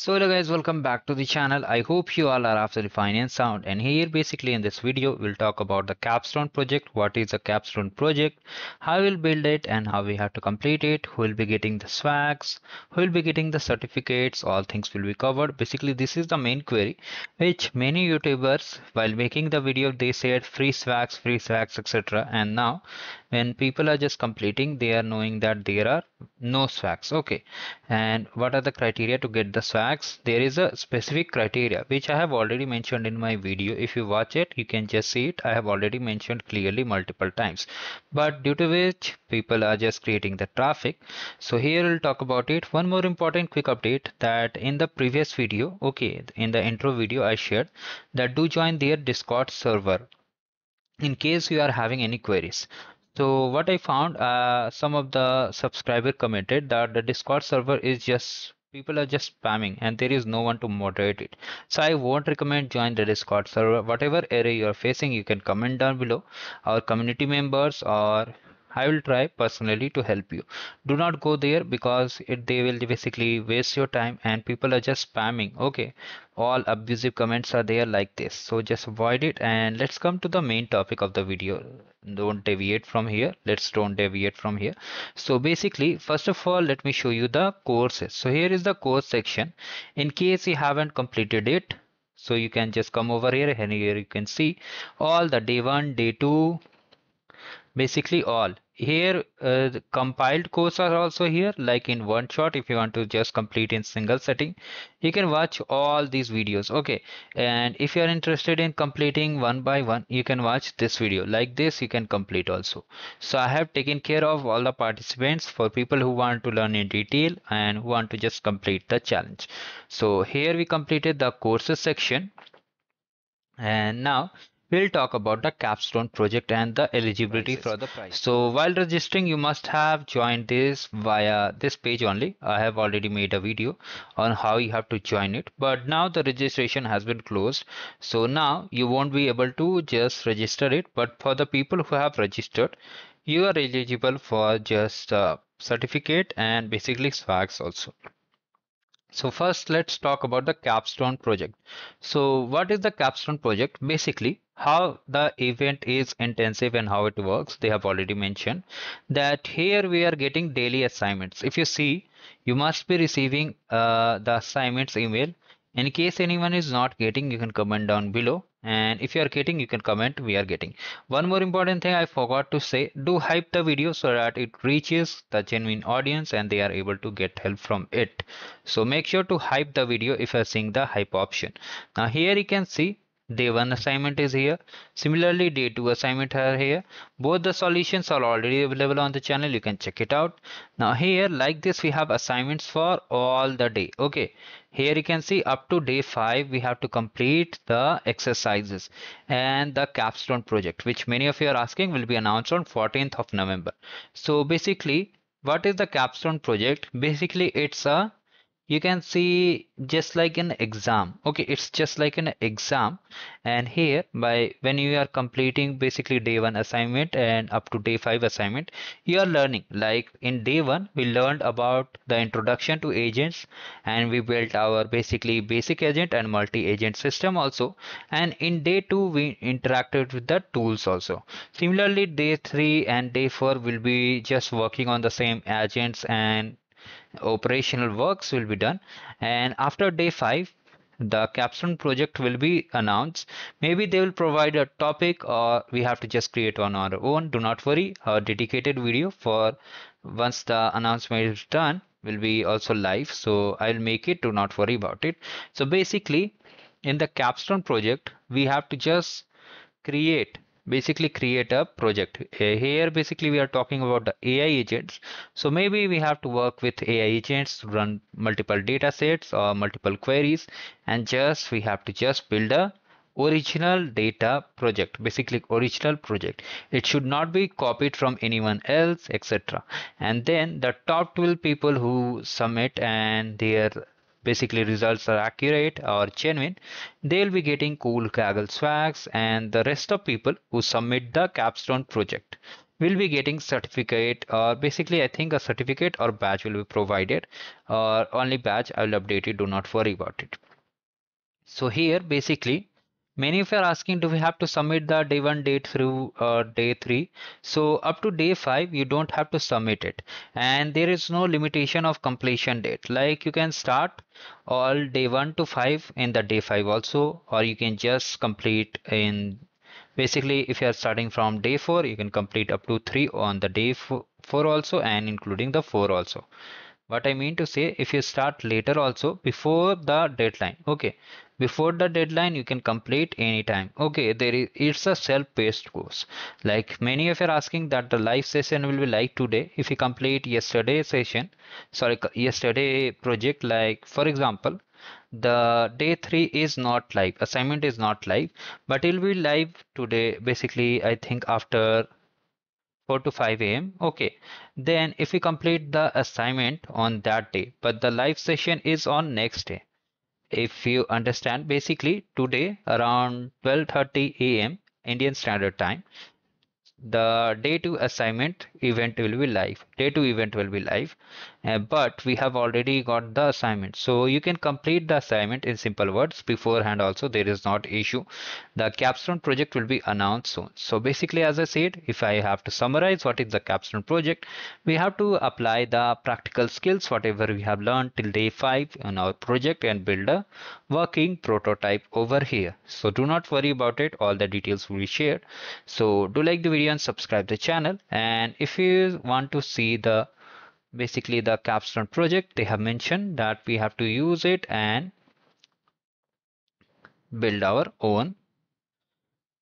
So hello guys welcome back to the channel. I hope you all are absolutely fine and sound. And here basically in this video we'll talk about the capstone project. What is a capstone project? How we'll build it and how we have to complete it. Who will be getting the swags? Who will be getting the certificates? All things will be covered. Basically this is the main query which many youtubers while making the video they said free swags free swags etc and now when people are just completing they are knowing that there are no swags. Okay. And what are the criteria to get the swags there is a specific criteria which i have already mentioned in my video. If you watch it you can just see it. I have already mentioned clearly multiple times. But due to which people are just creating the traffic. So here we'll talk about it. One more important quick update that in the previous video okay in the intro video i shared that do join their discord server in case you are having any queries. So what I found, uh, some of the subscriber commented that the Discord server is just people are just spamming and there is no one to moderate it. So I won't recommend join the Discord server. Whatever error you are facing, you can comment down below. Our community members or I will try personally to help you. Do not go there because it, they will basically waste your time and people are just spamming. Okay, all abusive comments are there like this. So just avoid it and let's come to the main topic of the video. Don't deviate from here. Let's don't deviate from here. So basically, first of all, let me show you the courses. So here is the course section. In case you haven't completed it, so you can just come over here and here you can see all the day one, day two, basically all. Here uh, compiled courses are also here like in one shot if you want to just complete in single setting you can watch all these videos okay? And if you are interested in completing one by one you can watch this video. Like this you can complete also. So i have taken care of all the participants for people who want to learn in detail and who want to just complete the challenge. So here we completed the courses section. And now we'll talk about the capstone project and the eligibility for the prize so while registering you must have joined this via this page only. I have already made a video on how you have to join it. But now the registration has been closed. So now you won't be able to just register it. But for the people who have registered you are eligible for just certificate and basically swags also so first let's talk about the capstone project. So what is the capstone project? Basically how the event is intensive and how it works they have already mentioned that here we are getting daily assignments. If you see you must be receiving uh, the assignments email. In case anyone is not getting you can comment down below and if you are getting you can comment we are getting. One more important thing i forgot to say do hype the video so that it reaches the genuine audience and they are able to get help from it. So make sure to hype the video if you are seeing the hype option. Now here you can see day one assignment is here. Similarly day two assignment are here. Both the solutions are already available on the channel. You can check it out. Now here like this we have assignments for all the day. Okay. Here you can see up to day five we have to complete the exercises and the capstone project which many of you are asking will be announced on 14th of november. So basically what is the capstone project? Basically it's a you can see just like an exam. Okay it's just like an exam. And here by when you are completing basically day one assignment and up to day five assignment you are learning. Like in day one we learned about the introduction to agents and we built our basically basic agent and multi-agent system also. And in day two we interacted with the tools also. Similarly day three and day four will be just working on the same agents and operational works will be done. And after day 5 the capstone project will be announced. Maybe they will provide a topic or we have to just create on our own. Do not worry. Our dedicated video for once the announcement is done will be also live. So i'll make it. Do not worry about it. So basically in the capstone project we have to just create basically create a project. Eh, here basically we are talking about the AI agents. So maybe we have to work with AI agents run multiple data sets or multiple queries and just we have to just build a original data project basically original project. It should not be copied from anyone else etc and then the top 12 people who submit and their basically results are accurate or genuine. They'll be getting cool kaggle swags and the rest of people who submit the capstone project will be getting certificate or basically I think a certificate or badge will be provided or only badge I will update it do not worry about it. So here basically many of you are asking do we have to submit the day one day through uh, day three? So up to day five you don't have to submit it. And there is no limitation of completion date. Like you can start all day one to five in the day five also or you can just complete in basically if you are starting from day 4 you can complete up to 3 on the day 4 also and including the 4 also. What I mean to say if you start later also before the deadline okay before the deadline you can complete anytime okay there is it's a self-paced course like many of you are asking that the live session will be like today if you complete yesterday session sorry yesterday project like for example the day three is not live assignment is not live but it will be live today basically I think after 4 to 5 a.m. Okay, then if we complete the assignment on that day, but the live session is on next day. If you understand, basically today around 12:30 a.m. Indian Standard Time, the day two assignment event will be live. Day two event will be live. Uh, but we have already got the assignment. So you can complete the assignment in simple words. Beforehand also there is not issue. The capstone project will be announced soon. So basically as i said if i have to summarize what is the capstone project we have to apply the practical skills whatever we have learned till day five in our project and build a working prototype over here. So do not worry about it. All the details will be shared. So do like the video and subscribe the channel. And if you want to see the basically the capstone project they have mentioned that we have to use it and build our own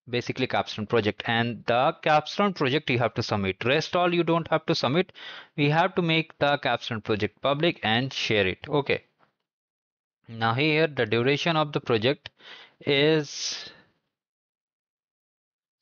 basically capstone project. And the capstone project you have to submit. Rest all you don't have to submit. We have to make the capstone project public and share it. Okay. Now here the duration of the project is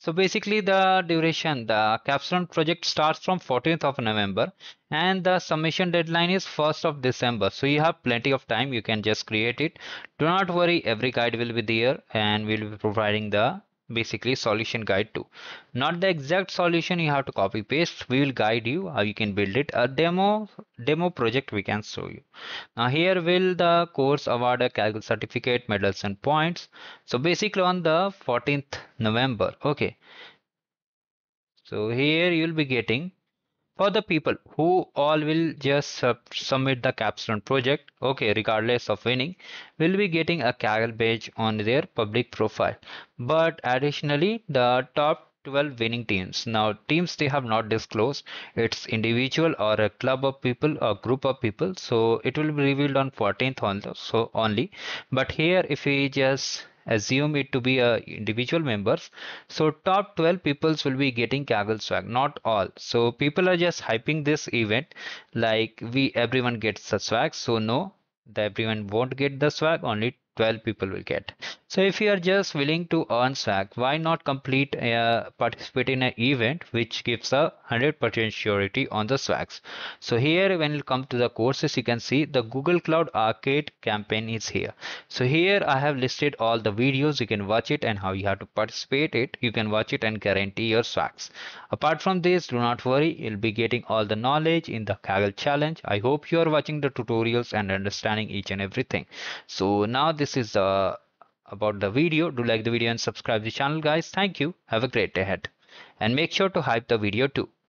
so basically the duration, the capstone project starts from 14th of November and the submission deadline is 1st of December. So you have plenty of time. You can just create it. Do not worry. Every guide will be there and we'll be providing the basically solution guide too. Not the exact solution you have to copy paste. We will guide you how you can build it. A demo demo project we can show you. Now here will the course award a certificate medals and points. So basically on the 14th November. Okay. So here you'll be getting for the people who all will just submit the capstone project okay regardless of winning will be getting a kaggle badge on their public profile. But additionally the top 12 winning teams now teams they have not disclosed it's individual or a club of people or group of people so it will be revealed on 14th on so only. But here if we just assume it to be a individual members. So top 12 peoples will be getting kaggle swag not all. So people are just hyping this event like we everyone gets the swag. So no the everyone won't get the swag only 12 people will get. So if you are just willing to earn swag why not complete a, participate in an event which gives a 100% surety on the swags so here when you come to the courses you can see the google cloud arcade campaign is here. So here i have listed all the videos. You can watch it and how you have to participate it. You can watch it and guarantee your swags apart from this do not worry. You'll be getting all the knowledge in the kaggle challenge. I hope you are watching the tutorials and understanding each and everything. So now this this is uh, about the video. Do like the video and subscribe the channel guys. Thank you. Have a great day ahead. And make sure to hype the video too